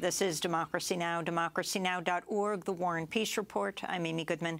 This is Democracy Now!, democracynow.org, The War and Peace Report. I'm Amy Goodman.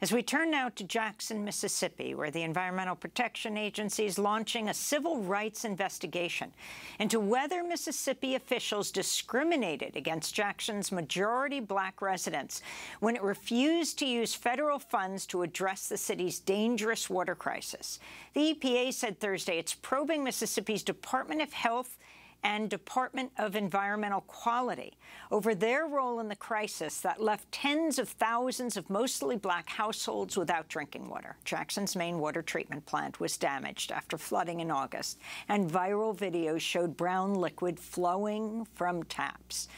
As we turn now to Jackson, Mississippi, where the Environmental Protection Agency is launching a civil rights investigation into whether Mississippi officials discriminated against Jackson's majority black residents when it refused to use federal funds to address the city's dangerous water crisis. The EPA said Thursday it's probing Mississippi's Department of Health and Department of Environmental Quality over their role in the crisis that left tens of thousands of mostly black households without drinking water. Jackson's main water treatment plant was damaged after flooding in August, and viral videos showed brown liquid flowing from taps.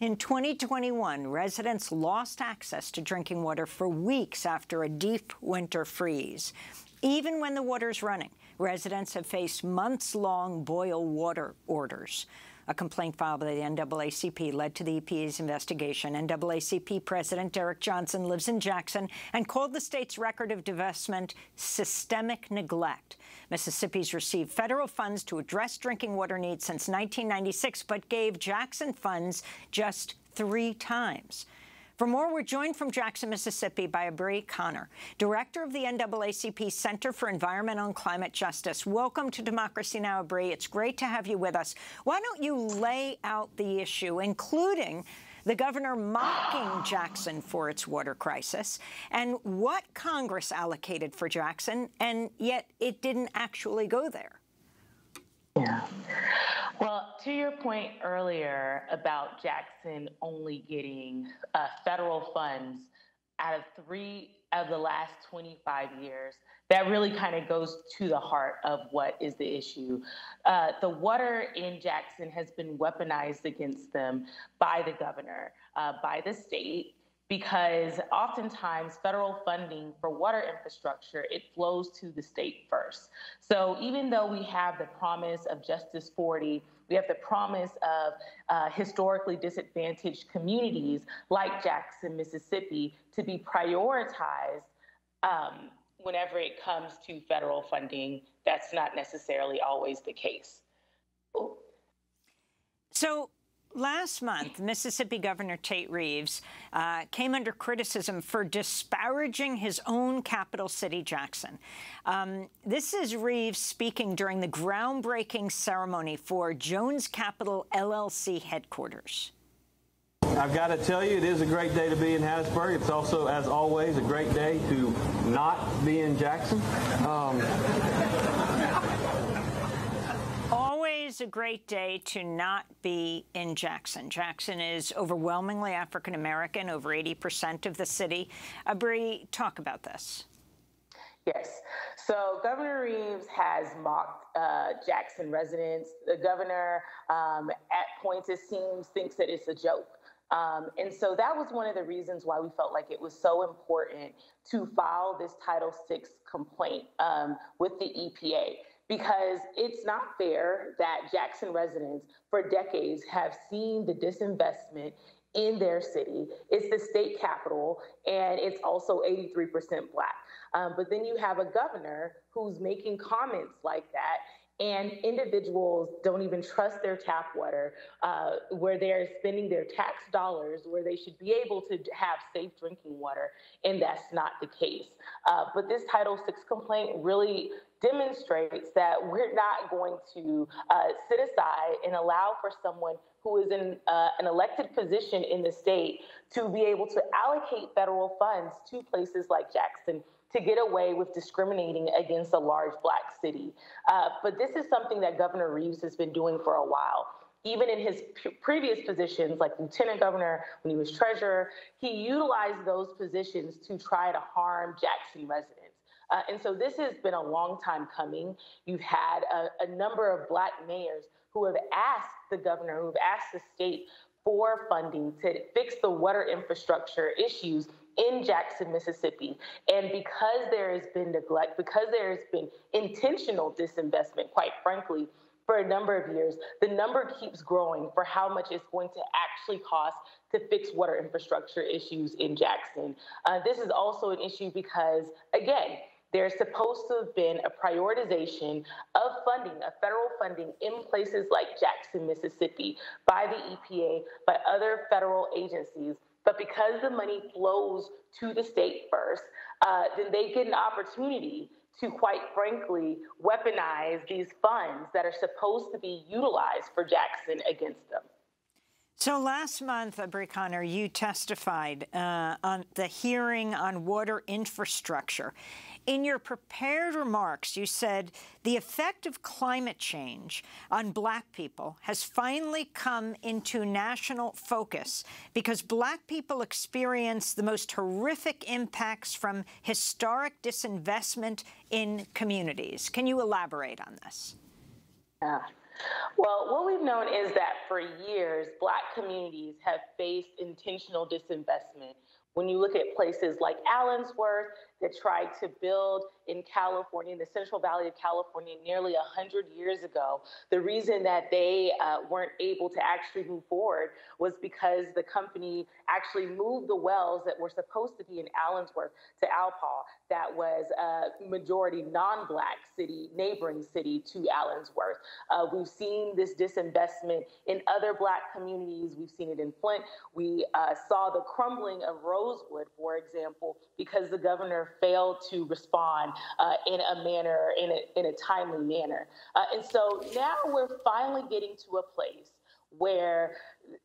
In 2021, residents lost access to drinking water for weeks after a deep winter freeze. Even when the water's running, residents have faced months-long boil water orders. A complaint filed by the NAACP led to the EPA's investigation. NAACP President Derrick Johnson lives in Jackson and called the state's record of divestment systemic neglect. Mississippi's received federal funds to address drinking water needs since 1996, but gave Jackson funds just three times. For more, we're joined from Jackson, Mississippi by Abre' Conner, director of the NAACP Center for Environmental and Climate Justice. Welcome to Democracy Now!, Abre'. It's great to have you with us. Why don't you lay out the issue, including the governor mocking Jackson for its water crisis, and what Congress allocated for Jackson, and yet it didn't actually go there? Yeah. Well, to your point earlier about Jackson only getting uh, federal funds out of three of the last 25 years, that really kind of goes to the heart of what is the issue. Uh, the water in Jackson has been weaponized against them by the governor, uh, by the state, because oftentimes federal funding for water infrastructure it flows to the state first. So even though we have the promise of justice 40 we have the promise of uh, historically disadvantaged communities like jackson mississippi to be prioritized um, whenever it comes to federal funding that's not necessarily always the case. So Last month, Mississippi Governor Tate Reeves uh, came under criticism for disparaging his own capital city, Jackson. Um, this is Reeves speaking during the groundbreaking ceremony for Jones Capital LLC headquarters. I've got to tell you, it is a great day to be in Hattiesburg. It's also, as always, a great day to not be in Jackson. Um, always a great day to not be in Jackson. Jackson is overwhelmingly African American, over 80% of the city. Abre', talk about this. Yes. So Governor Reeves has mocked uh, Jackson residents. The governor, um, at points, it seems, thinks that it's a joke. Um, and so that was one of the reasons why we felt like it was so important to file this Title VI complaint um, with the EPA because it's not fair that Jackson residents for decades have seen the disinvestment in their city. It's the state capital, and it's also 83% Black. Um, but then you have a governor who's making comments like that and individuals don't even trust their tap water, uh, where they're spending their tax dollars where they should be able to have safe drinking water, and that's not the case. Uh, but this Title VI complaint really demonstrates that we're not going to uh, sit aside and allow for someone who is in uh, an elected position in the state to be able to allocate federal funds to places like Jackson to get away with discriminating against a large black city. Uh, but this is something that Governor Reeves has been doing for a while. Even in his previous positions, like lieutenant governor, when he was treasurer, he utilized those positions to try to harm Jackson residents. Uh, and so this has been a long time coming. You've had a, a number of black mayors who have asked the governor, who have asked the state for funding to fix the water infrastructure issues in Jackson, Mississippi. And because there has been neglect, because there has been intentional disinvestment, quite frankly, for a number of years, the number keeps growing for how much it's going to actually cost to fix water infrastructure issues in Jackson. Uh, this is also an issue because, again, there's supposed to have been a prioritization of funding, of federal funding in places like Jackson, Mississippi, by the EPA, by other federal agencies. But because the money flows to the state first, uh, then they get an opportunity to, quite frankly, weaponize these funds that are supposed to be utilized for Jackson against them. So last month, Brie Conner, you testified uh, on the hearing on water infrastructure. In your prepared remarks, you said the effect of climate change on black people has finally come into national focus because black people experience the most horrific impacts from historic disinvestment in communities. Can you elaborate on this? Yeah. Well, what we've known is that for years, Black communities have faced intentional disinvestment. When you look at places like Allensworth that tried to build in California, in the Central Valley of California, nearly 100 years ago. The reason that they uh, weren't able to actually move forward was because the company actually moved the wells that were supposed to be in Allensworth to Alpaugh, that was a majority non-black city, neighboring city to Allensworth. Uh, we've seen this disinvestment in other black communities. We've seen it in Flint. We uh, saw the crumbling of Rosewood, for example, because the governor failed to respond uh, in a manner, in a, in a timely manner. Uh, and so now we're finally getting to a place where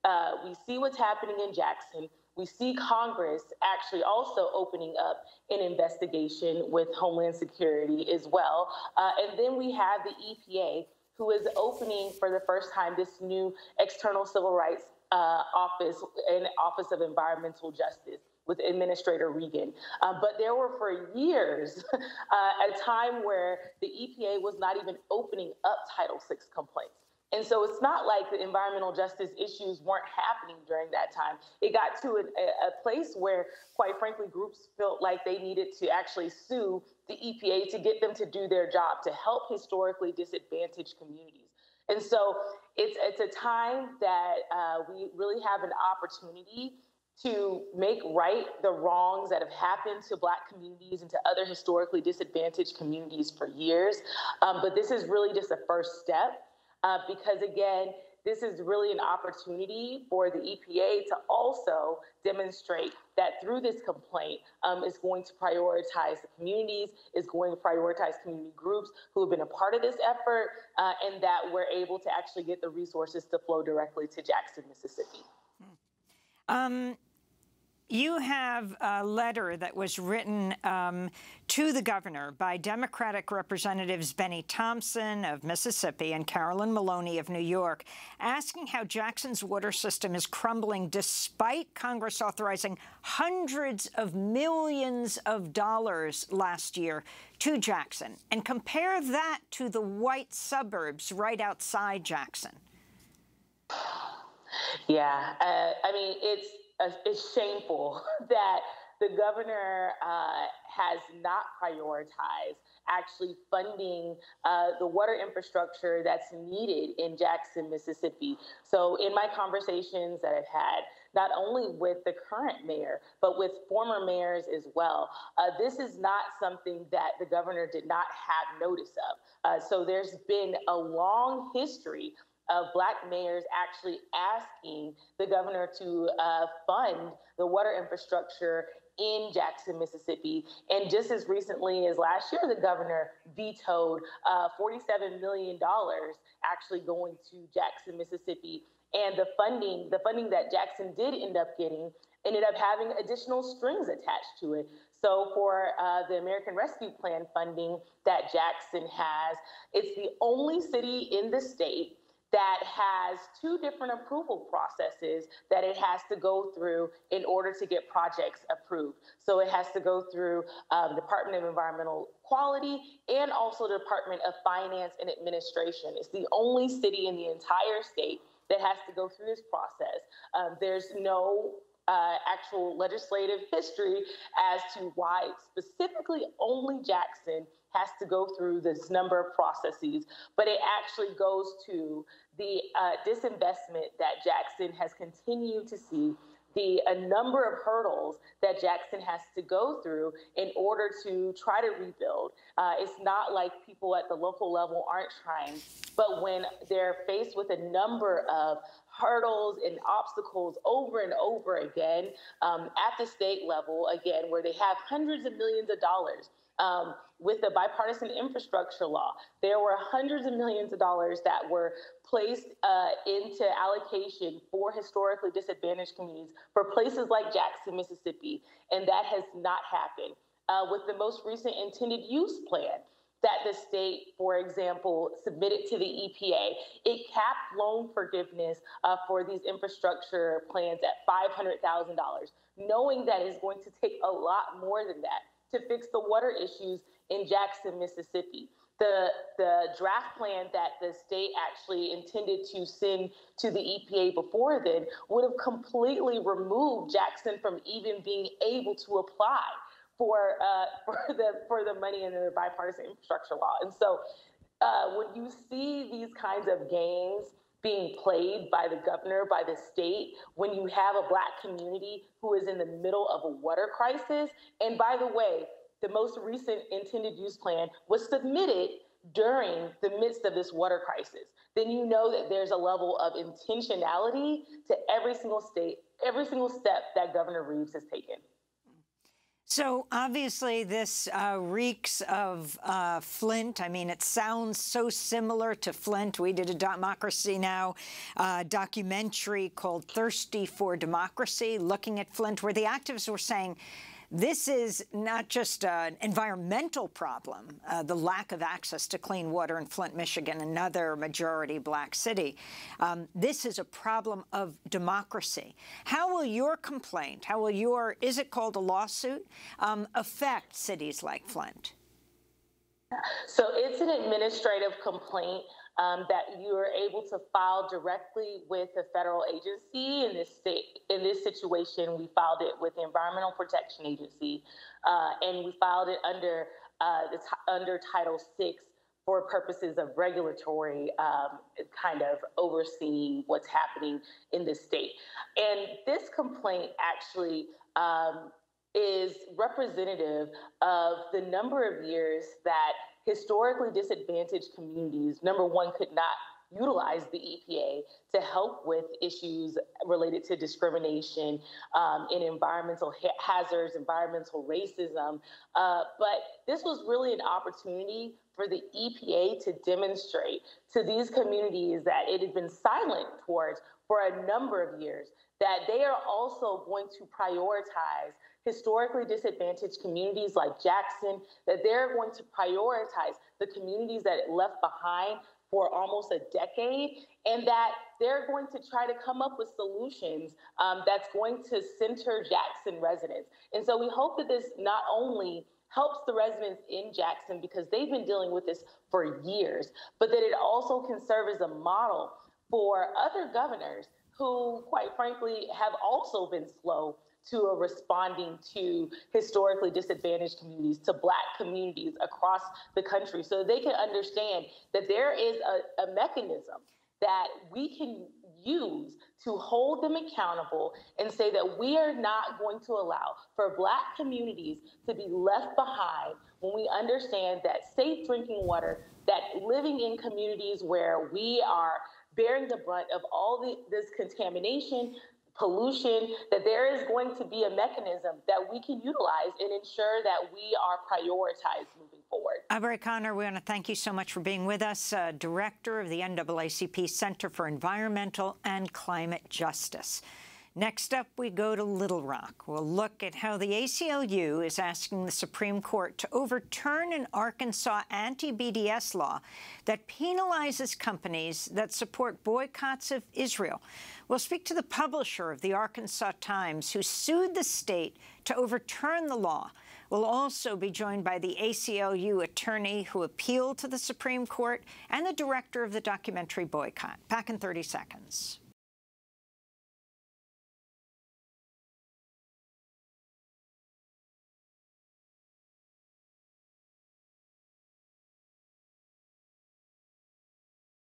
uh, we see what's happening in Jackson. We see Congress actually also opening up an investigation with Homeland Security as well. Uh, and then we have the EPA, who is opening for the first time this new external civil rights uh, office and Office of Environmental Justice with Administrator Regan. Uh, but there were for years uh, a time where the EPA was not even opening up Title VI complaints. And so it's not like the environmental justice issues weren't happening during that time. It got to a, a, place where, quite frankly, groups felt like they needed to actually sue the EPA to get them to do their job to help historically disadvantaged communities. And so it's, it's a time that uh, we really have an opportunity to make right the wrongs that have happened to Black communities and to other historically disadvantaged communities for years. Um, but this is really just a first step uh, because, again, this is really an opportunity for the EPA to also demonstrate that through this complaint um, is going to prioritize the communities, is going to prioritize community groups who have been a part of this effort, uh, and that we're able to actually get the resources to flow directly to Jackson, Mississippi. Um, you have a letter that was written um, to the governor by Democratic Representatives Benny Thompson of Mississippi and Carolyn Maloney of New York, asking how Jackson's water system is crumbling despite Congress authorizing hundreds of millions of dollars last year to Jackson. And compare that to the white suburbs right outside Jackson. Yeah, uh, I mean, it's uh, it's shameful that the governor uh, has not prioritized actually funding uh, the water infrastructure that's needed in Jackson, Mississippi. So, in my conversations that I've had, not only with the current mayor, but with former mayors as well, uh, this is not something that the governor did not have notice of. Uh, so, there's been a long history of black mayors actually asking the governor to uh, fund the water infrastructure in Jackson, Mississippi. And just as recently as last year, the governor vetoed uh, $47 million actually going to Jackson, Mississippi. And the funding, the funding that Jackson did end up getting ended up having additional strings attached to it. So for uh, the American Rescue Plan funding that Jackson has, it's the only city in the state that has two different approval processes that it has to go through in order to get projects approved. So it has to go through um, Department of Environmental Quality and also the Department of Finance and Administration. It's the only city in the entire state that has to go through this process. Um, there's no uh, actual legislative history as to why specifically only Jackson has to go through this number of processes, but it actually goes to the uh, disinvestment that Jackson has continued to see the a number of hurdles that Jackson has to go through in order to try to rebuild. Uh, it's not like people at the local level aren't trying, but when they're faced with a number of hurdles and obstacles over and over again um, at the state level, again, where they have hundreds of millions of dollars um, with the bipartisan infrastructure law. There were hundreds of millions of dollars that were placed uh, into allocation for historically disadvantaged communities for places like Jackson, Mississippi, and that has not happened. Uh, with the most recent intended use plan, that the state, for example, submitted to the EPA. It capped loan forgiveness uh, for these infrastructure plans at $500,000, knowing that it's going to take a lot more than that to fix the water issues in Jackson, Mississippi. The, the draft plan that the state actually intended to send to the EPA before then would have completely removed Jackson from even being able to apply for uh, for the for the money in the bipartisan infrastructure law. And so, uh, when you see these kinds of games being played by the governor, by the state, when you have a black community who is in the middle of a water crisis. And by the way, the most recent intended use plan was submitted during the midst of this water crisis. Then you know that there's a level of intentionality to every single state, every single step that Governor Reeves has taken. So obviously this uh, reeks of uh, Flint. I mean, it sounds so similar to Flint. We did a Democracy Now! Uh, documentary called Thirsty for Democracy, looking at Flint, where the activists were saying this is not just an environmental problem, uh, the lack of access to clean water in Flint, Michigan, another majority black city. Um, this is a problem of democracy. How will your complaint, how will your, is it called a lawsuit, um, affect cities like Flint? So it's an administrative complaint um, that you are able to file directly with a federal agency. In this state, in this situation, we filed it with the Environmental Protection Agency, uh, and we filed it under uh, the under Title VI for purposes of regulatory um, kind of overseeing what's happening in the state. And this complaint actually um, is representative of the number of years that historically disadvantaged communities, number one, could not utilize the EPA to help with issues related to discrimination um, in environmental ha hazards, environmental racism. Uh, but this was really an opportunity for the EPA to demonstrate to these communities that it had been silent towards for a number of years, that they are also going to prioritize historically disadvantaged communities like Jackson, that they're going to prioritize the communities that it left behind for almost a decade, and that they're going to try to come up with solutions um, that's going to center Jackson residents. And so we hope that this not only helps the residents in Jackson because they've been dealing with this for years, but that it also can serve as a model for other governors who, quite frankly, have also been slow to responding to historically disadvantaged communities, to Black communities across the country, so they can understand that there is a, a mechanism that we can use to hold them accountable and say that we are not going to allow for Black communities to be left behind when we understand that safe drinking water, that living in communities where we are bearing the brunt of all the, this contamination, pollution, that there is going to be a mechanism that we can utilize and ensure that we are prioritized moving forward. Abre' Conner, we want to thank you so much for being with us, uh, Director of the NAACP Center for Environmental and Climate Justice. Next up, we go to Little Rock. We'll look at how the ACLU is asking the Supreme Court to overturn an Arkansas anti-BDS law that penalizes companies that support boycotts of Israel. We'll speak to the publisher of the Arkansas Times, who sued the state to overturn the law. We'll also be joined by the ACLU attorney who appealed to the Supreme Court and the director of the documentary Boycott. Back in 30 seconds.